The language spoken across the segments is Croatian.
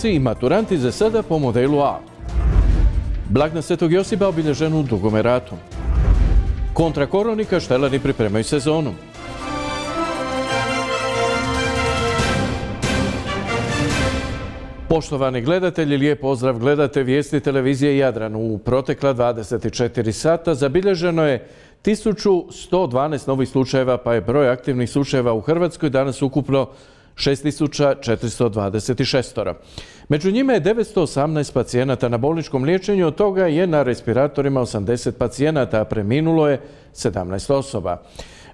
srednjoškolci i maturanti za sada po modelu A. Blagna Svetog Josipa obilježen u dugome ratu. Kontra koronika štelani pripremaju sezonu. Poštovani gledatelji, lijep pozdrav. Gledate vijesti televizije Jadran. U protekla 24 sata zabilježeno je 1112 novih slučajeva, pa je broj aktivnih slučajeva u Hrvatskoj danas ukupno 6426. Među njima je 918 pacijenata na bolničkom liječenju, od toga je na respiratorima 80 pacijenata, a preminulo je 17 osoba.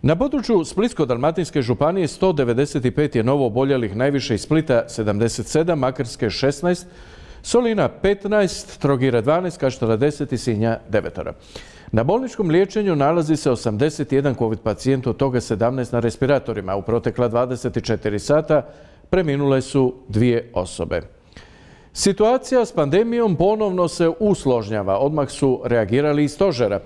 Na području Splitsko-Dalmatinske županije 195 je novo oboljelih, najviše iz Splita 77, Makarske 16, Solina 15, Trogira 12, Kaštala 10 i Sinja 9. Na bolničkom liječenju nalazi se 81 COVID pacijent, od toga 17 na respiratorima. U protekla 24 sata preminule su dvije osobe. Situacija s pandemijom ponovno se usložnjava. Odmah su reagirali i stožera.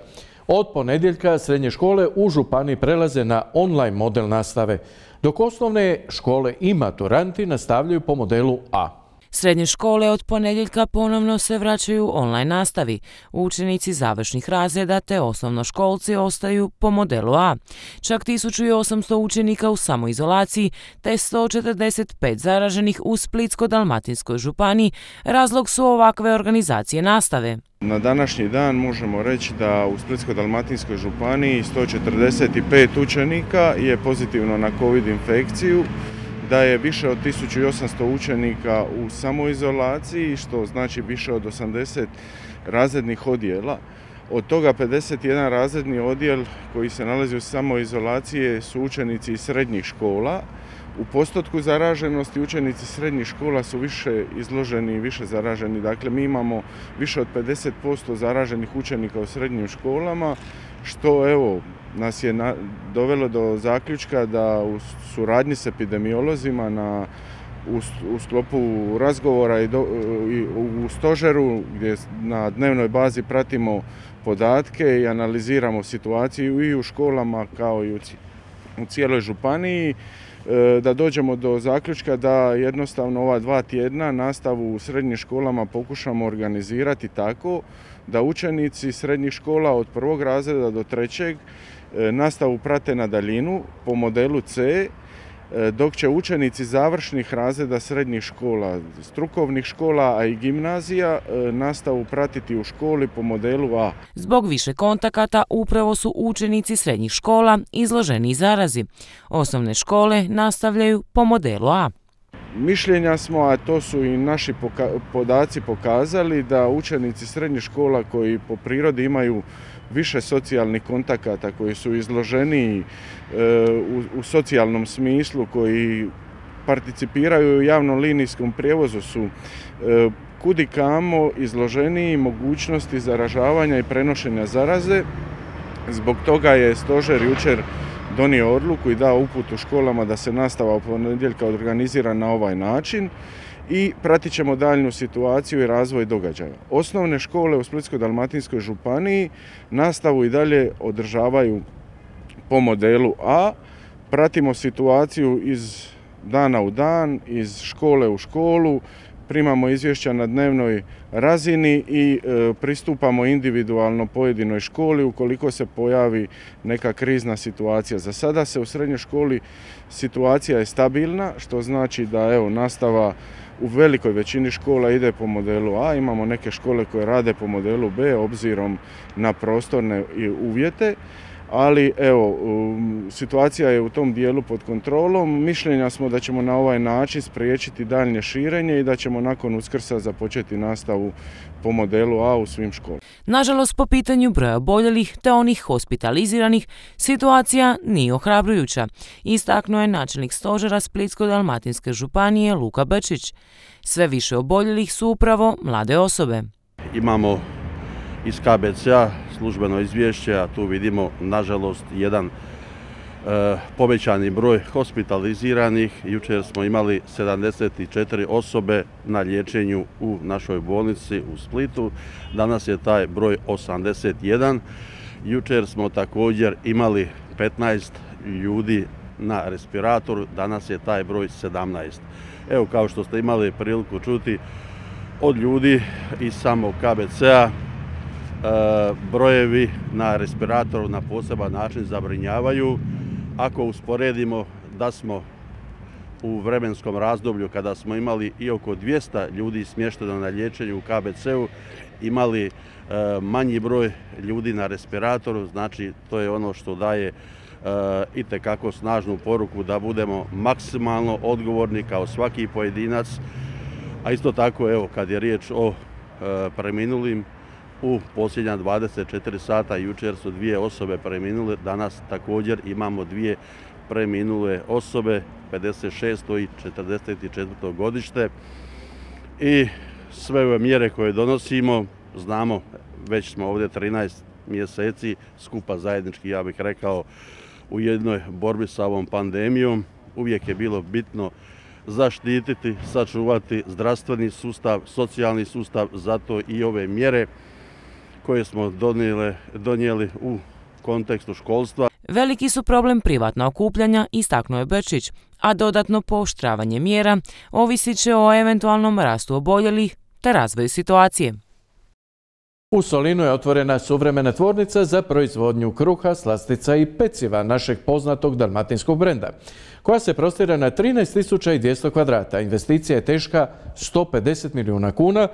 Od ponedjeljka srednje škole u Županiji prelaze na online model nastave, dok osnovne škole i maturanti nastavljaju po modelu A. Srednje škole od ponedjeljka ponovno se vraćaju online nastavi. Učenici završnih razreda te osnovnoškolci ostaju po modelu A. Čak 1800 učenika u samoizolaciji te 145 zaraženih u Splitsko-Dalmatinskoj županiji razlog su ovakve organizacije nastave. Na današnji dan možemo reći da u Splitsko-Dalmatinskoj županiji 145 učenika je pozitivno na COVID infekciju da je više od 1800 učenika u samoizolaciji, što znači više od 80 razrednih odjela. Od toga 51 razredni odjel koji se nalazi u samoizolaciji su učenici iz srednjih škola. U postotku zaraženosti učenici srednjih škola su više izloženi i više zaraženi. Dakle, mi imamo više od 50% zaraženih učenika u srednjim školama, što evo, nas je dovelo do zaključka da u suradnji s epidemiolozima na, u, sklopu razgovora i, u stožeru gdje na dnevnoj bazi pratimo podatke i analiziramo situaciju i u školama kao i u, cijeloj županiji e, da dođemo do zaključka da jednostavno ova dva tjedna nastavu u srednjim školama pokušamo organizirati tako da učenici srednjih škola od prvog razreda do trećeg nastavu prate na daljinu po modelu C, e, dok će učenici završnih razreda srednjih škola, strukovnih škola, a i gimnazija e, nastavu pratiti u školi po modelu A. Zbog više kontakata upravo su učenici srednjih škola izloženi zarazi. Osnovne škole nastavljaju po modelu A. Mišljenja smo, a to su i naši podaci pokazali, da učenici srednjih škola koji po prirodi imaju više socijalnih kontakata, koji su izloženiji e, u, socijalnom smislu, koji participiraju u javnom linijskom prijevozu su e, kudi kamo izloženiji mogućnosti zaražavanja i prenošenja zaraze. Zbog toga je stožer jučer donio odluku i dao uput u školama da se nastava u ponedjeljka organizira na ovaj način i pratit ćemo daljnju situaciju i razvoj događaja. Osnovne škole u Splitsko-Dalmatinskoj županiji nastavu i dalje održavaju po modelu A. Pratimo situaciju iz dana u dan, iz škole u školu, primamo izvješća na dnevnoj razini i e, pristupamo individualno pojedinoj školi ukoliko se pojavi neka krizna situacija. Za sada se u srednjoj školi situacija je stabilna, što znači da evo nastava u velikoj većini škola ide po modelu A, imamo neke škole koje rade po modelu B obzirom na prostorne uvjete ali evo, um, situacija je u tom dijelu pod kontrolom. Mišljenja smo da ćemo na ovaj način spriječiti daljnje širenje i da ćemo nakon uskrsa započeti nastavu po modelu A u svim školama. Nažalost, po pitanju broja oboljelih te onih hospitaliziranih, situacija nije ohrabrujuća. Istaknuo je načelnik stožera Splitsko-Dalmatinske županije Luka Bečić. Sve više oboljelih su upravo mlade osobe. Imamo iz KBC-a službeno izvješće, a tu vidimo nažalost jedan povećani broj hospitaliziranih. Jučer smo imali 74 osobe na liječenju u našoj bolnici u Splitu. Danas je taj broj 81. Jučer smo također imali 15 ljudi na respiratoru, danas je taj broj 17. Evo kao što ste imali priliku čuti od ljudi iz samog KBC-a, e, brojevi na respiratoru na poseban način zabrinjavaju. Ako usporedimo da smo u vremenskom razdoblju kada smo imali i oko 200 ljudi smješteno na liječenju u KBC-u, imali e, manji broj ljudi na respiratoru, znači to je ono što daje e, i tekako snažnu poruku da budemo maksimalno odgovorni kao svaki pojedinac, a isto tako evo kad je riječ o e, preminulim, u posljednja 24 sata jučer su dvije osobe preminule, danas također imamo dvije preminule osobe, 56. i 44. godište. I sve ove mjere koje donosimo, znamo, već smo ovdje 13 mjeseci, skupa zajednički, ja bih rekao, u jednoj borbi sa ovom pandemijom. Uvijek je bilo bitno zaštititi, sačuvati zdravstveni sustav, socijalni sustav, zato i ove mjere koje smo donijeli, donijeli u kontekstu školstva. Veliki su problem privatna okupljanja, istaknuo je Brčić, a dodatno pooštravanje mjera ovisit će o eventualnom rastu oboljelih te razvoju situacije. U Solinu je otvorena suvremena tvornica za proizvodnju kruha, slastica i peciva našeg poznatog dalmatinskog brenda, koja se prostira na 13.200 kvadrata. Investicija je teška 150 milijuna kuna,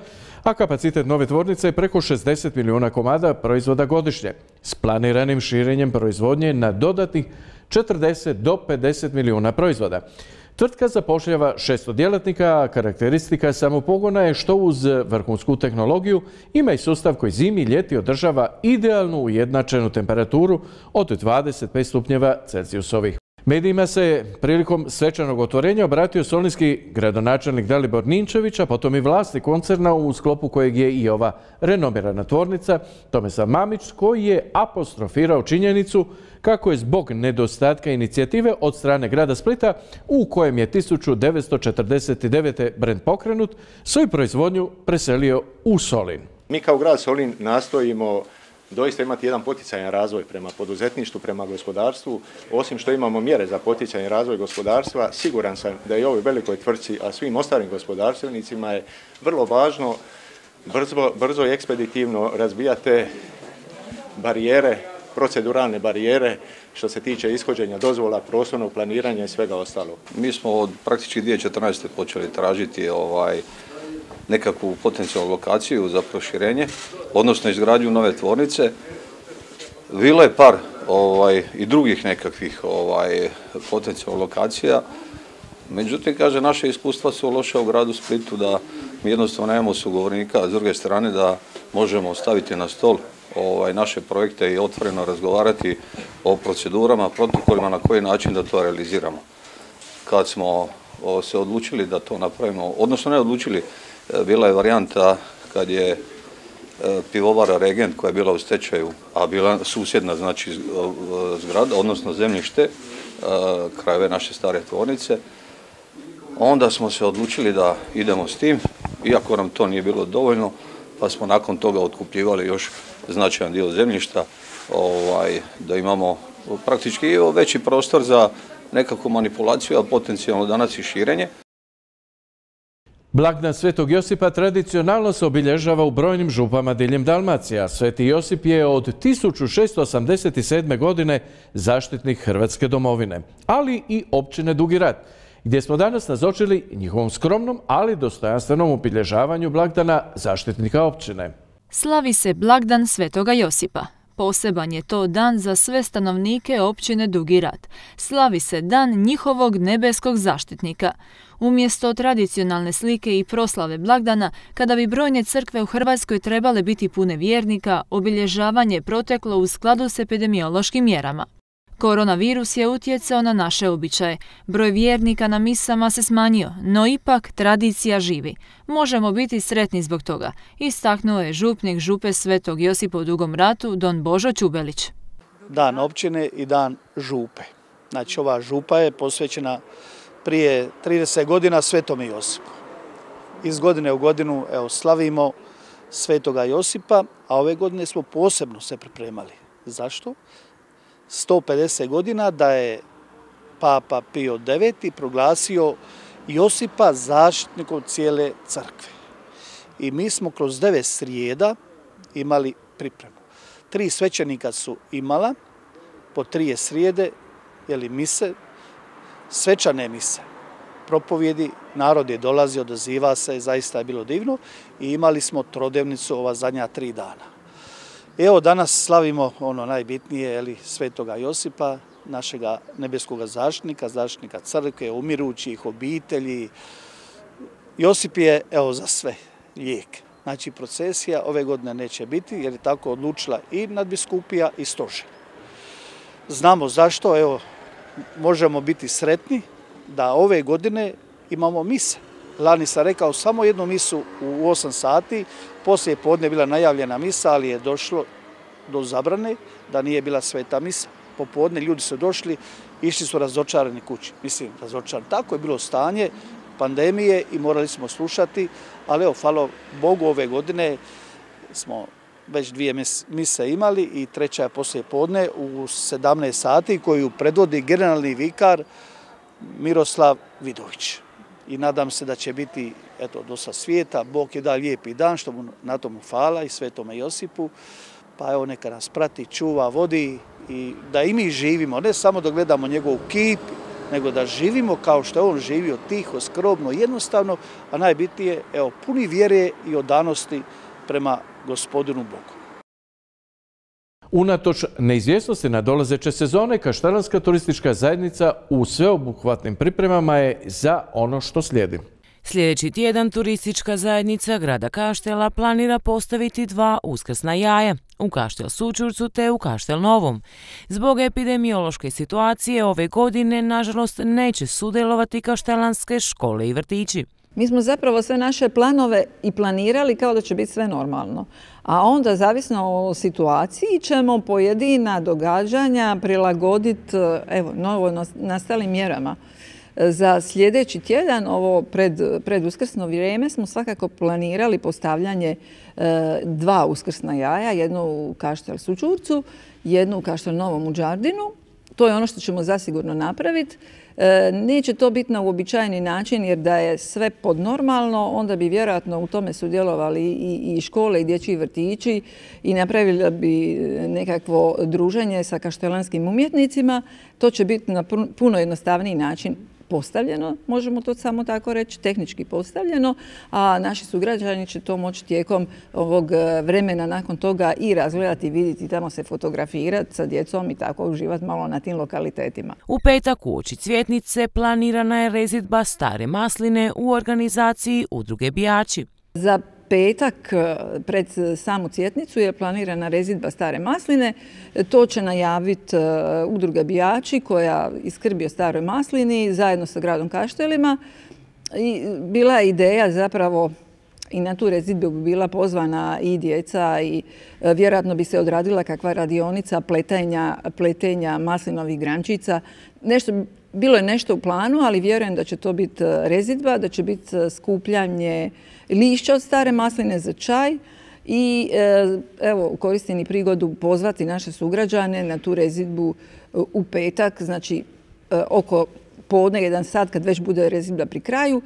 a kapacitet nove tvornice je preko 60 milijuna komada proizvoda godišnje, s planiranim širenjem proizvodnje na dodatnih 40 do 50 milijuna proizvoda. Tvrtka zapošljava 600 djelatnika, a karakteristika samopogona je što uz vrhunsku tehnologiju ima i sustav koji zimi i ljeti održava idealnu ujednačenu temperaturu od 25 stupnjeva Celzijusovih. Medijima se prilikom svečanog otvorenja obratio solninski gradonačelnik Dalibor Ninčević, a potom i vlasti koncerna u sklopu kojeg je i ova renomirana tvornica, Tomislav Mamić, koji je apostrofirao činjenicu kako je zbog nedostatka inicijative od strane grada Splita, u kojem je 1949. brend pokrenut, svoju proizvodnju preselio u Solin. Mi kao grad Solin nastojimo doista imati jedan poticajan razvoj prema poduzetništvu, prema gospodarstvu. Osim što imamo mjere za poticajan razvoj gospodarstva, siguran sam da i ovoj velikoj tvrci, a svim ostalim gospodarstvenicima je vrlo važno brzo, brzo i ekspeditivno razbijate barijere, proceduralne barijere što se tiče ishođenja dozvola, prostornog planiranja i svega ostalo. Mi smo od praktički 2014. počeli tražiti ovaj, nekakvu potencijalnu lokaciju za proširenje, odnosno izgradnju nove tvornice. Bilo je par ovaj, i drugih nekakvih ovaj, potencijalnih lokacija, međutim, kaže, naše iskustva su loše u gradu Splitu da mi jednostavno nemamo sugovornika, a s druge strane da možemo staviti na stol ovaj, naše projekte i otvoreno razgovarati o procedurama, protokolima, na koji način da to realiziramo. Kad smo se odlučili da to napravimo, odnosno ne odlučili, bila je varijanta kad je e, pivovara Regent koja je bila u stečaju, a bila susjedna znači e, zgrada, odnosno zemljište, krajeve naše stare tvornice, onda smo se odlučili da idemo s tim, iako nam to nije bilo dovoljno, pa smo nakon toga otkupljivali još značajan dio zemljišta, ovaj, da imamo praktički veći prostor za nekakvu manipulaciju, a potencijalno danas i širenje. Blagdan Svetog Josipa tradicionalno se obilježava u brojnim župama diljem Dalmacija. Sveti Josip je od 1687. godine zaštitnik Hrvatske domovine, ali i općine Dugi Rat, gdje smo danas nazočili njihovom skromnom, ali dostojanstvenom obilježavanju blagdana zaštitnika općine. Slavi se blagdan Svetoga Josipa. Poseban je to dan za sve stanovnike općine Dugi Rat. Slavi se dan njihovog nebeskog zaštitnika. Umjesto tradicionalne slike i proslave blagdana, kada bi brojne crkve u Hrvatskoj trebale biti pune vjernika, obilježavanje proteklo u skladu s epidemiološkim mjerama. Koronavirus je utjecao na naše običaje. Broj vjernika na misama se smanjio, no ipak tradicija živi. Možemo biti sretni zbog toga, istaknuo je župnik župe Svetog Josipa u Dugom ratu, Don Božo Čubelić. Dan općine i dan župe. Znači ova župa je posvećena prije 30 godina Svetom Josipu. Iz godine u godinu evo, slavimo Svetoga Josipa, a ove godine smo posebno se pripremali. Zašto? 150 godina da je Papa Pio IX proglasio Josipa zaštitnikom cijele crkve. I mi smo kroz devet srijeda imali pripremu. Tri svećenika su imala, po trije srijede, jeli mise, svečane mise, propovjedi, narod je dolazio, odaziva se, zaista je bilo divno i imali smo trodevnicu ova zadnja tri dana. Evo danas slavimo ono najbitnije, jeli, svetoga Josipa, našega nebeskog zaštitnika, zaštitnika crkve, umirućih, obitelji. Josip je, evo, za sve, lijek. Znači, procesija ove godine neće biti, jer je tako odlučila i nadbiskupija i stože. Znamo zašto, evo, možemo biti sretni da ove godine imamo mise. Lani sam rekao samo jednu misu u 8 sati, poslije podne bila najavljena misa, ali je došlo do zabrane da nije bila sveta misa. Popodne ljudi su došli, išli su razočarani kući. Mislim, razočarani. Tako je bilo stanje pandemije i morali smo slušati, ali evo, hvala Bogu, ove godine smo već dvije mise imali i treća je poslije podne u 17 sati koju predvodi generalni vikar Miroslav Vidović. I nadam se da će biti eto, dosta svijeta. Bog je da lijepi dan, što mu na tomu hvala i svetome Josipu. Pa evo neka nas prati, čuva, vodi i da i mi živimo, ne samo da gledamo njegov kip, nego da živimo kao što je on živio tiho, skrobno, jednostavno, a najbitnije, evo, puni vjere i odanosti prema gospodinu Bogu. Unatoč neizvjesnosti na dolazeće sezone, Kaštelanska turistička zajednica u sveobuhvatnim pripremama je za ono što slijedi. Sljedeći tjedan turistička zajednica grada Kaštela planira postaviti dva uskrsna jaja u Kaštel Sučurcu te u Kaštel Novom. Zbog epidemiološke situacije ove godine, nažalost, neće sudjelovati kaštelanske škole i vrtići. Mi smo zapravo sve naše planove i planirali kao da će biti sve normalno. A onda, zavisno o situaciji, ćemo pojedina događanja prilagoditi evo, novo nastalim mjerama. Za sljedeći tjedan, ovo pred, uskrsno vrijeme, smo svakako planirali postavljanje e, dva uskrsna jaja, jedno u Kaštel Sučurcu, jedno u Kaštel Novom u Đardinu. To je ono što ćemo zasigurno napraviti. E, neće to biti na uobičajeni način jer da je sve podnormalno, onda bi vjerojatno u tome sudjelovali i škole i dječji vrtići i napravili bi nekakvo druženje sa kaštelanskim umjetnicima. To će biti na puno jednostavniji način postavljeno, možemo to samo tako reći, tehnički postavljeno, a naši sugrađani će to moći tijekom ovog e, vremena nakon toga i razgledati, vidjeti, tamo se fotografirati sa djecom i tako uživati malo na tim lokalitetima. U petak u oči cvjetnice planirana je rezidba stare masline u organizaciji Udruge Bijači. Za petak e, pred samu cjetnicu je planirana rezidba stare masline. To će najaviti e, udruga Bijači koja iskrbi o staroj maslini zajedno sa gradom Kaštelima. Bila je ideja zapravo i na tu rezidbu bi bila pozvana i djeca i vjerojatno bi se odradila kakva radionica pletenja, pletenja maslinovih grančica. Nešto, bilo je nešto u planu, ali vjerujem da će to biti rezidba, da će biti skupljanje lišća od stare masline za čaj i e, evo koristim i prigodu pozvati naše sugrađane na tu rezidbu e, u petak, znači e, oko podne, jedan sat kad već bude rezidba pri kraju,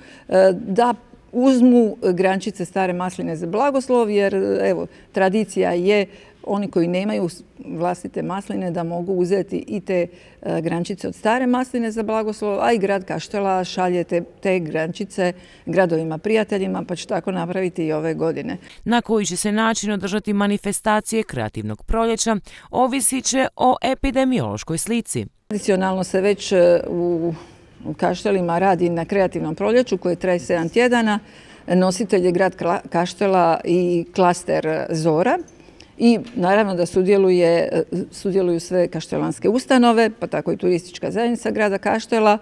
da uzmu grančice stare masline za blagoslov, jer evo, tradicija je oni koji nemaju vlastite masline da mogu uzeti i te e, grančice od stare masline za blagoslov, a i grad Kaštela šalje te, te grančice gradovima prijateljima, pa će tako napraviti i ove godine. Na koji će se način održati manifestacije kreativnog proljeća, ovisit će o epidemiološkoj slici. Tradicionalno se već e, u Kaštelima radi na kreativnom proljeću koje traje 7 tjedana. Nositelj je grad Kaštela i klaster Zora. I naravno da sudjeluje, sudjeluju sve kaštelanske ustanove, pa tako i turistička zajednica grada Kaštela,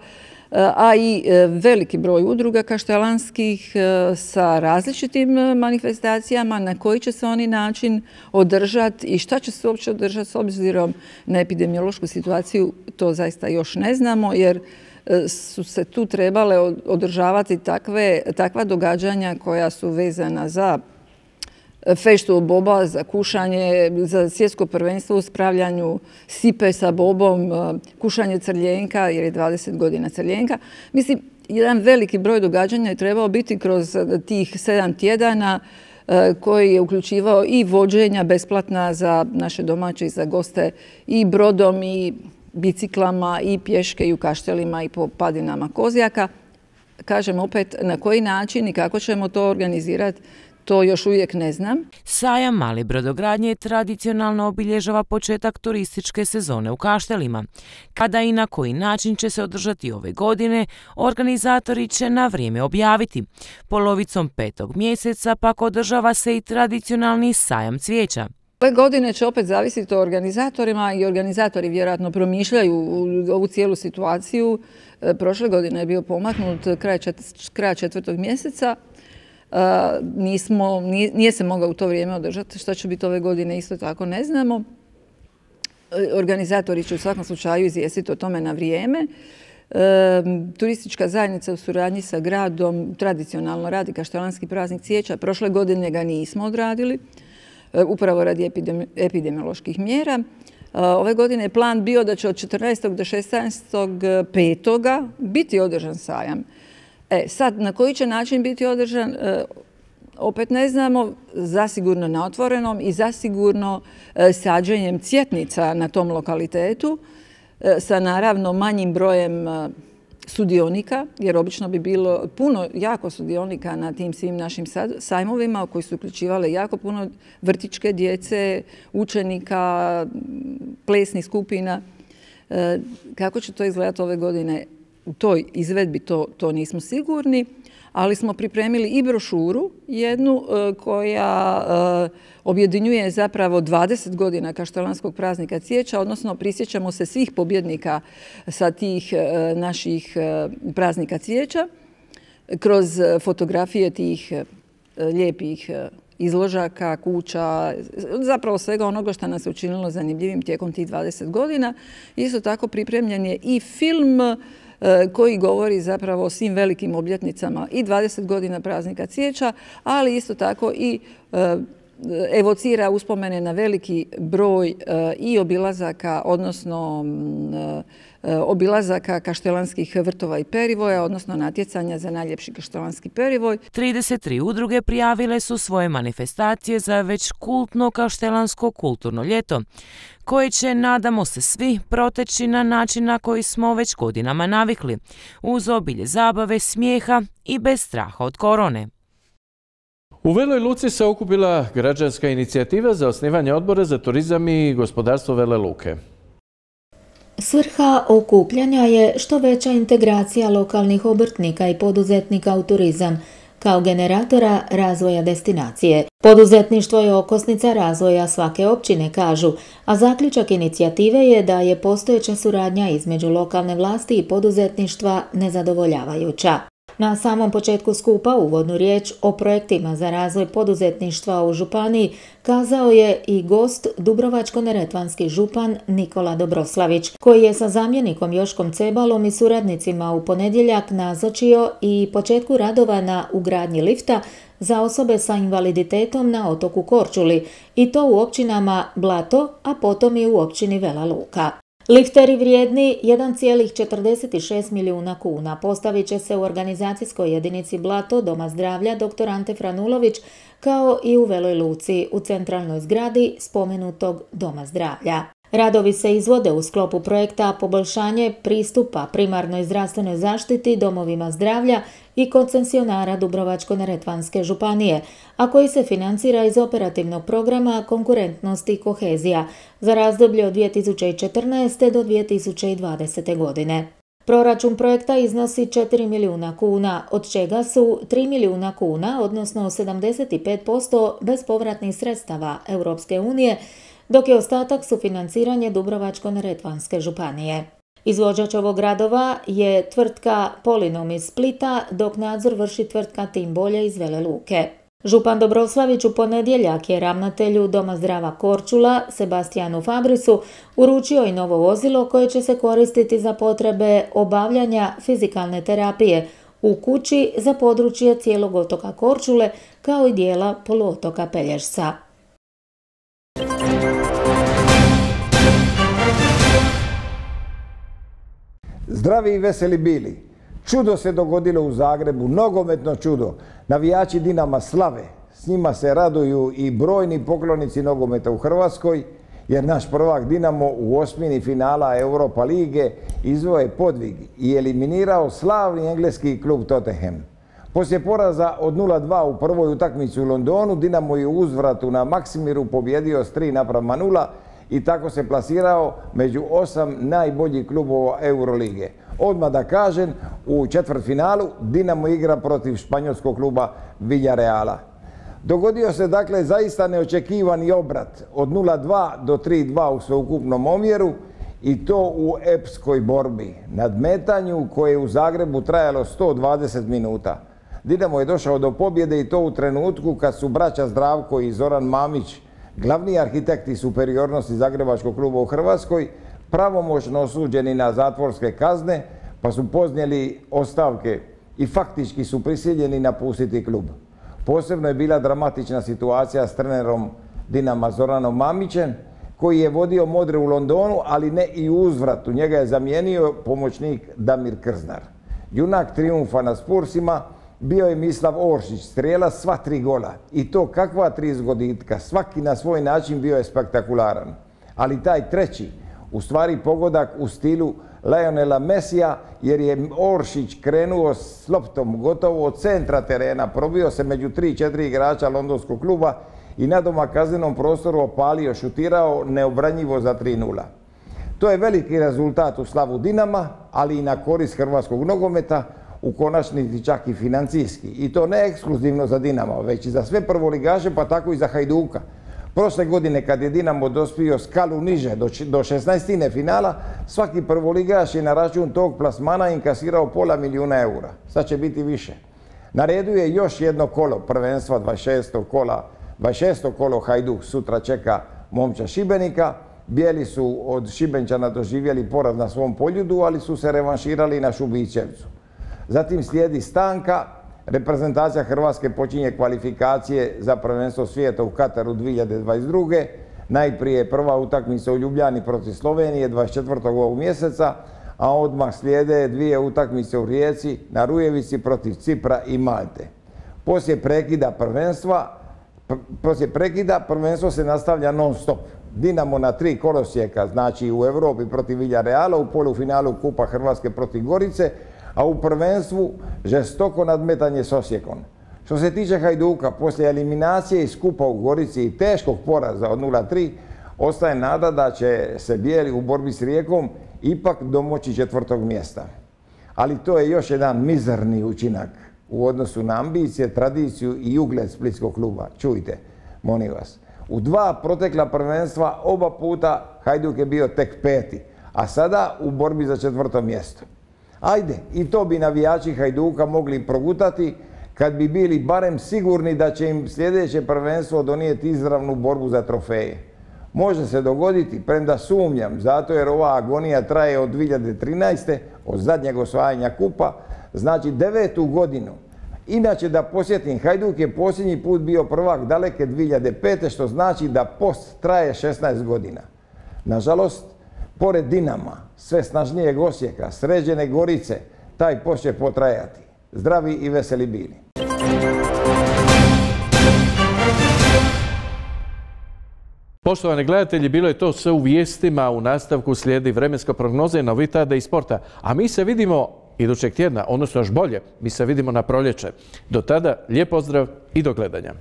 a i e, veliki broj udruga kaštelanskih e, sa različitim manifestacijama na koji će se oni način održati i šta će se uopće održati s obzirom na epidemiološku situaciju, to zaista još ne znamo jer e, su se tu trebale održavati takva događanja koja su vezana za feštu boba za kušanje, za svjetsko prvenstvo u spravljanju sipe sa bobom, kušanje crljenka jer je 20 godina crljenka. Mislim, jedan veliki broj događanja je trebao biti kroz tih sedam tjedana koji je uključivao i vođenja besplatna za naše domaće i za goste i brodom i biciklama i pješke i u kaštelima i po padinama kozjaka. Kažem opet na koji način i kako ćemo to organizirati to još uvijek ne znam. Sajam mali brodogradnje tradicionalno obilježava početak turističke sezone u Kaštelima. Kada i na koji način će se održati ove godine, organizatori će na vrijeme objaviti. Polovicom petog mjeseca pak održava se i tradicionalni sajam cvijeća. Ove godine će opet zavisiti o organizatorima i organizatori vjerojatno promišljaju ovu cijelu situaciju. E, prošle godine je bio pomaknut kraj četvrtog mjeseca nismo, nije, se mogao u to vrijeme održati. Što će biti ove godine isto tako ne znamo. E, organizatori će u svakom slučaju izvijestiti o tome na vrijeme. E, turistička zajednica u suradnji sa gradom tradicionalno radi kaštelanski praznik cijeća. Prošle godine ga nismo odradili, e, upravo radi epidemioloških mjera. Ove godine je plan bio da će od 14. do 16. petoga biti održan sajam. E, sad, na koji će način biti održan, e, opet ne znamo, zasigurno na otvorenom i zasigurno e, sađenjem cjetnica na tom lokalitetu e, sa naravno manjim brojem sudionika, jer obično bi bilo puno, jako sudionika na tim svim našim sajmovima koji su uključivale jako puno vrtičke djece, učenika, plesnih skupina. Kako će to izgledati ove godine? U toj izvedbi to, to nismo sigurni, ali smo pripremili i brošuru jednu e, koja e, objedinjuje zapravo 20 godina kaštelanskog praznika Cijeća, odnosno prisjećamo se svih pobjednika sa tih e, naših praznika Cijeća kroz fotografije tih lijepih izložaka, kuća, zapravo svega onoga što nas učinilo zanimljivim tijekom tih 20 godina. Isto tako pripremljen je i film koji govori zapravo o svim velikim obljetnicama i 20 godina praznika Cijeća, ali isto tako i e, evocira uspomene na veliki broj e, i obilazaka, odnosno obilazaka kaštelanskih vrtova i perivoja, odnosno natjecanja za najljepši kaštelanski perivoj. 33 udruge prijavile su svoje manifestacije za već kultno kaštelansko kulturno ljeto koje će, nadamo se svi, proteći na način na koji smo već godinama navikli, uz obilje zabave, smijeha i bez straha od korone. U Veloj Luci se okupila građanska inicijativa za osnivanje odbora za turizam i gospodarstvo Vele Luke. Svrha okupljanja je što veća integracija lokalnih obrtnika i poduzetnika u turizam, kao generatora razvoja destinacije. Poduzetništvo je okosnica razvoja svake općine, kažu, a zaključak inicijative je da je postojeća suradnja između lokalne vlasti i poduzetništva nezadovoljavajuća. Na samom početku skupa uvodnu riječ o projektima za razvoj poduzetništva u Županiji kazao je i gost Dubrovačko-neretvanski župan Nikola Dobroslavić, koji je sa zamjenikom Joškom Cebalom i suradnicima u ponedjeljak nazočio i početku radova na ugradnji lifta za osobe sa invaliditetom na otoku Korčuli i to u općinama Blato, a potom i u općini Vela Luka. Lifteri vrijedni 1,46 milijuna kuna postavit će se u organizacijskoj jedinici Blato Doma zdravlja dr. Ante Franulović kao i u Veloj Luci u centralnoj zgradi spomenutog Doma zdravlja. Radovi se izvode u sklopu projekta poboljšanje pristupa primarnoj zdravstvenoj zaštiti domovima zdravlja i koncesionara Dubrovačko-neretvanske županije, a koji se financira iz operativnog programa Konkurentnost i kohezija za razdoblje od 2014. do 2020. godine. Proračun projekta iznosi 4 milijuna kuna, od čega su 3 milijuna kuna, odnosno 75% bespovratnih sredstava Europske unije, dok je ostatak sufinanciranje Dubrovačko-neretvanske županije. Izvođač ovog gradova je tvrtka Polinom iz Splita, dok nadzor vrši tvrtka Tim Bolje iz Vele Luke. Župan Dobroslavić u ponedjeljak je ravnatelju Doma zdrava Korčula, Sebastijanu Fabrisu, uručio i novo vozilo koje će se koristiti za potrebe obavljanja fizikalne terapije u kući za područje cijelog otoka Korčule kao i dijela poluotoka Pelješca. Zdravi i veseli bili. Čudo se dogodilo u Zagrebu, nogometno čudo. Navijači Dinama slave, s njima se raduju i brojni poklonici nogometa u Hrvatskoj, jer naš prvak Dinamo u osmini finala Europa lige izvoje podvig i eliminirao slavni engleski klub Tottenham. Poslije poraza od 0-2 u prvoj utakmici u Londonu, Dinamo je u uzvratu na Maksimiru pobjedio s 3 naprama 0 i tako se plasirao među osam najboljih klubova Eurolige. Odmah da kažem, u četvrtfinalu Dinamo igra protiv španjolskog kluba Villareala. Dogodio se dakle zaista neočekivani obrat od 0-2 do 3-2 u sveukupnom omjeru i to u epskoj borbi, nadmetanju koje je u Zagrebu trajalo 120 minuta. Dinamo je došao do pobjede i to u trenutku kad su braća Zdravko i Zoran Mamić, glavni arhitekti superiornosti Zagrebačkog kluba u Hrvatskoj, pravomoćno osuđeni na zatvorske kazne, pa su poznijeli ostavke i faktički su prisiljeni napustiti klub. Posebno je bila dramatična situacija s trenerom Dinama Zoranom Mamićem, koji je vodio Modre u Londonu, ali ne i u uzvratu. Njega je zamijenio pomoćnik Damir Krznar. Junak triumfa na Spursima bio je Mislav Oršić, strijela sva tri gola. I to kakva tri zgoditka, svaki na svoj način bio je spektakularan. Ali taj treći, u stvari pogodak u stilu Lionela Mesija, jer je Oršić krenuo s loptom gotovo od centra terena, probio se među tri, četiri igrača londonskog kluba i na doma kaznenom prostoru opalio, šutirao neobranjivo za 3-0. To je veliki rezultat u slavu Dinama, ali i na korist hrvatskog nogometa, u konačnici čak i financijski. I to ne ekskluzivno za Dinamo, već i za sve prvoligaše, pa tako i za Hajduka. Prošle godine kad je Dinamo dospio skalu niže do 16. finala, svaki prvoligaš je na račun tog plasmana inkasirao pola milijuna eura. Sad će biti više. Na redu je još jedno kolo prvenstva 26. kola. 26. kolo Hajduk sutra čeka momča Šibenika. Bijeli su od Šibenčana doživjeli poraz na svom poljudu, ali su se revanširali na Šubićevcu. Zatim slijedi stanka, reprezentacija Hrvatske počinje kvalifikacije za prvenstvo svijeta u Kataru 2022. Najprije prva utakmica u Ljubljani protiv Slovenije 24. ovog mjeseca, a odmah slijede dvije utakmice u Rijeci na Rujevici protiv Cipra i Malte. Poslije prekida prvenstva, poslije prekida prvenstvo se nastavlja non stop. Dinamo na tri kolosijeka, znači u Europi protiv Reala, u polufinalu Kupa Hrvatske protiv Gorice, a u prvenstvu žestoko nadmetanje s Osijekom. Što se tiče Hajduka, poslije eliminacije i skupa u Gorici i teškog poraza od 0-3, ostaje nada da će se bijeli u borbi s Rijekom ipak domoći četvrtog mjesta. Ali to je još jedan mizerni učinak u odnosu na ambicije, tradiciju i ugled Splitskog kluba. Čujte, molim vas. U dva protekla prvenstva oba puta Hajduk je bio tek peti, a sada u borbi za četvrto mjesto. Ajde, i to bi navijači Hajduka mogli progutati kad bi bili barem sigurni da će im sljedeće prvenstvo donijeti izravnu borbu za trofeje. Može se dogoditi, premda sumnjam, zato jer ova agonija traje od 2013. od zadnjeg osvajanja kupa, znači devetu godinu. Inače da posjetim, Hajduk je posljednji put bio prvak daleke 2005. što znači da post traje 16 godina. Nažalost, pored Dinama, sve snažnijeg Osijeka, sređene Gorice, taj post će potrajati. Zdravi i veseli bili. Poštovani gledatelji, bilo je to sve u vijestima. U nastavku slijedi vremenska prognoza i novitade i sporta. A mi se vidimo idućeg tjedna, odnosno još bolje, mi se vidimo na proljeće. Do tada, lijep pozdrav i do gledanja.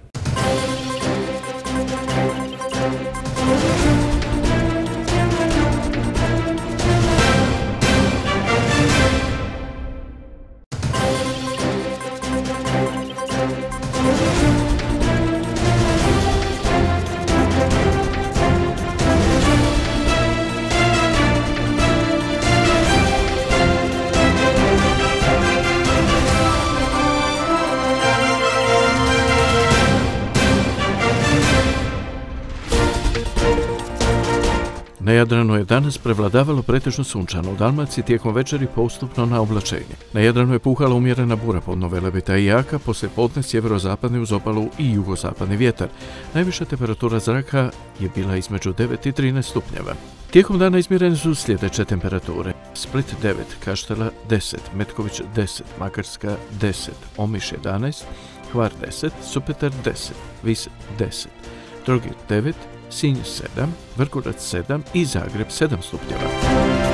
Danas prevladavalo pretežno sunčano, u Dalmaciji tijekom večeri postupno na oblačenje. Na Jadranu je puhala umjerena bura pod nove lebita i jaka, poslije podne sjeverozapadni uz obalu i jugozapadni vjetar. Najviša temperatura zraka je bila između 9 i 13 stupnjeva. Tijekom dana izmjerene su sljedeće temperature. Split 9, Kaštela 10, Metković 10, Makarska 10, Omiš 11, Hvar 10, Supetar 10, Vis 10, Trogir 9, Sinj 7, Vrgorac 7 i Zagreb 7 stupnjeva.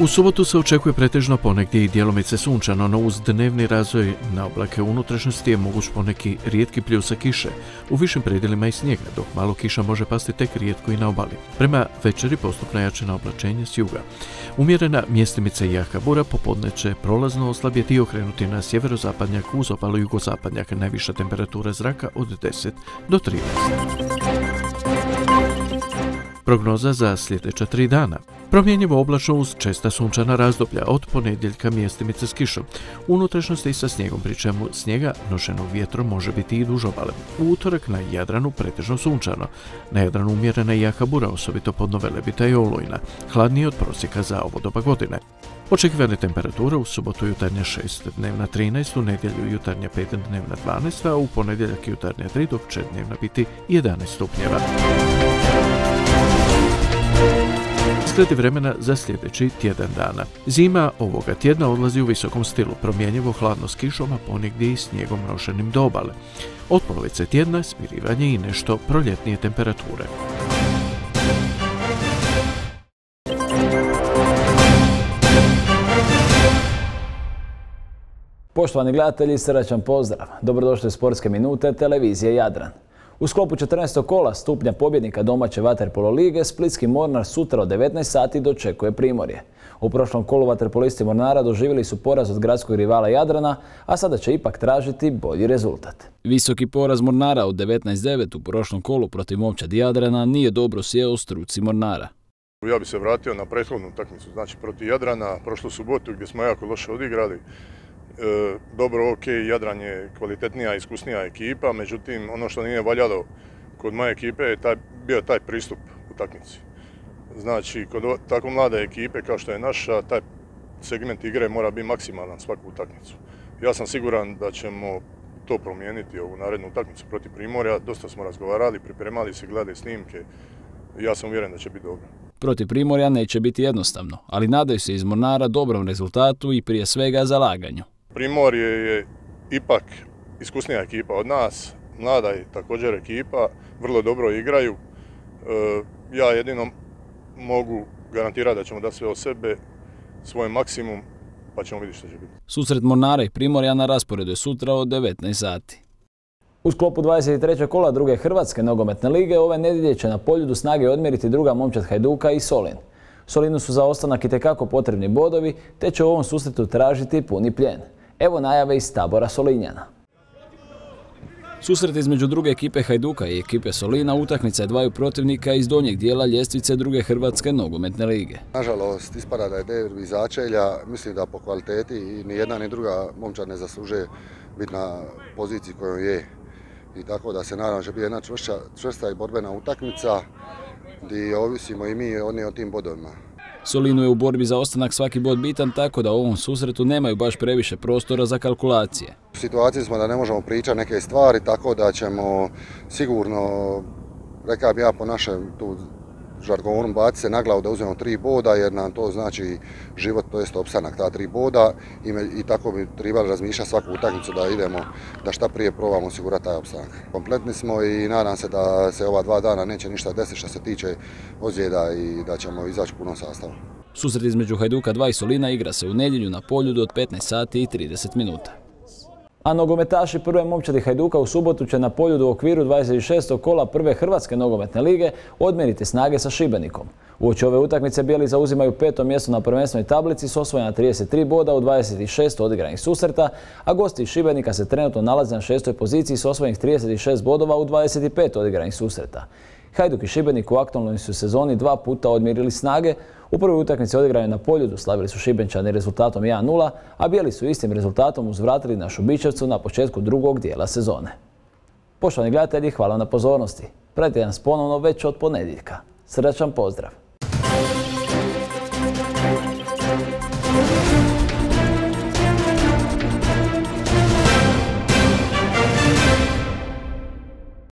U subotu se očekuje pretežno ponegdje i dijelomice sunčano, no uz dnevni razvoj na oblake unutrašnjosti je moguć poneki rijetki pljusak kiše. U višim predjelima i snijega, dok malo kiša može pasti tek rijetko i na obali. Prema večeri postupno jačena oblačenje s juga. Umjerena mjestimica i jaka bura popodne će prolazno oslabjeti i okrenuti na sjeverozapadnjak uz obalu jugozapadnjak. Najviša temperatura zraka od 10 do 13. Prognoza za sljedeća tri dana. Promjenjivo oblačno uz česta sunčana razdoblja, od ponedjeljka mjestimice s kišom. Unutrašnjosti sa snijegom, pri čemu snijega nošenog vjetrom može biti i duž obale. U utorak na Jadranu pretežno sunčano. Na Jadranu umjerena i jaka bura, osobito pod Novelebita i Olujna. Hladnije od prosjeka za ovo doba godine. Očekivane temperature u subotu jutarnja 6 dnevna 13, u nedjelju jutarnja 5 dnevna 12, a u ponedjeljak jutarnja 3 dok će dnevna biti 11 stupnjeva. Izgledi vremena za sljedeći tjedan dana. Zima ovoga tjedna odlazi u visokom stilu, promjenjivo hladno s kišom, a ponegdje i snijegom nošenim do obale. Od polovice tjedna smirivanje i nešto proljetnije temperature. Poštovani gledatelji, srdačan pozdrav. Dobrodošli u Sportske minute televizije Jadran. U sklopu 14. kola stupnja pobjednika domaće Vaterpolo lige Splitski Mornar sutra od 19 sati dočekuje Primorje. U prošlom kolu vaterpolisti Mornara doživjeli su poraz od gradskog rivala Jadrana, a sada će ipak tražiti bolji rezultat. Visoki poraz Mornara od 19-9 u prošlom kolu protiv momčad Jadrana nije dobro sjeo struci Mornara. Ja bi se vratio na prethodnu utakmicu, znači protiv Jadrana, prošlu subotu gdje smo jako loše odigrali. E, dobro, ok, Jadran je kvalitetnija, iskusnija ekipa, međutim ono što nije valjalo kod moje ekipe je taj, bio taj pristup utakmici. Znači, kod tako mlade ekipe kao što je naša, taj segment igre mora biti maksimalan svaku utakmicu. Ja sam siguran da ćemo to promijeniti ovu narednu utakmicu protiv Primorja. Dosta smo razgovarali, pripremali se, gledali snimke. Ja sam uvjeren da će biti dobro. Protiv Primorja neće biti jednostavno, ali nadaju se iz Mornara dobrom rezultatu i prije svega zalaganju. Primorje je ipak iskusnija ekipa od nas, mlada je također ekipa, vrlo dobro igraju. E, ja jedino mogu garantirati da ćemo dati sve od sebe, svoj maksimum, pa ćemo vidjeti što će biti. Susret Mornara i Primorja na rasporedu je sutra od 19 sati. U sklopu 23. kola druge Hrvatske nogometne lige ove nedjelje će na poljudu snage odmjeriti druga momčad Hajduka i Solin. Solinu su za ostanak i tekako potrebni bodovi, te će u ovom susretu tražiti puni pljen. Evo najave iz tabora Solinjana. Susret između druge ekipe Hajduka i ekipe Solina utakmica je dvaju protivnika iz donjeg dijela ljestvice druge Hrvatske nogometne lige. Nažalost, ispada da je derbi začelja. Mislim da po kvaliteti i ni jedna ni druga momčad ne zaslužuje biti na poziciji kojoj je. I tako da se nadam da će biti jedna čvrsta i borbena utakmica gdje ovisimo i mi oni o tim bodovima. Solinu je u borbi za ostanak svaki bod bitan, tako da u ovom susretu nemaju baš previše prostora za kalkulacije. U situaciji smo da ne možemo pričati neke stvari, tako da ćemo sigurno, rekao bi ja po našem tu žargonu baciti se na glavu da uzmemo tri boda jer nam to znači život, to jest opstanak ta tri boda i, tako bi trebali razmišljati svaku utakmicu da idemo, da šta prije probamo osigurati taj opstanak. Kompletni smo i nadam se da se ova dva dana neće ništa desiti što se tiče ozljeda i da ćemo izaći puno sastava. Susret između Hajduka 2 i Solina igra se u nedjelju na polju od 15 sati i 30 minuta. A nogometaši prve momčadi Hajduka u subotu će na poljudu u okviru 26. kola prve Hrvatske nogometne lige odmjeriti snage sa Šibenikom. Uoči ove utakmice bijeli zauzimaju peto mjesto na prvenstvenoj tablici s osvojena 33 boda u 26 odigranih susreta, a gosti iz Šibenika se trenutno nalaze na šestoj poziciji s osvojenih 36 bodova u 25 odigranih susreta. Hajduk i Šibenik u aktualnoj su sezoni dva puta odmirili snage. U prvoj utakmici odigrane na poljudu slavili su Šibenčani rezultatom 1-0, a bijeli su istim rezultatom uzvratili na Šubićevcu na početku drugog dijela sezone. Poštovani gledatelji, hvala na pozornosti. Pratite nas ponovno već od ponedjeljka. Srdačan pozdrav!